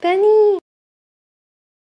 Benny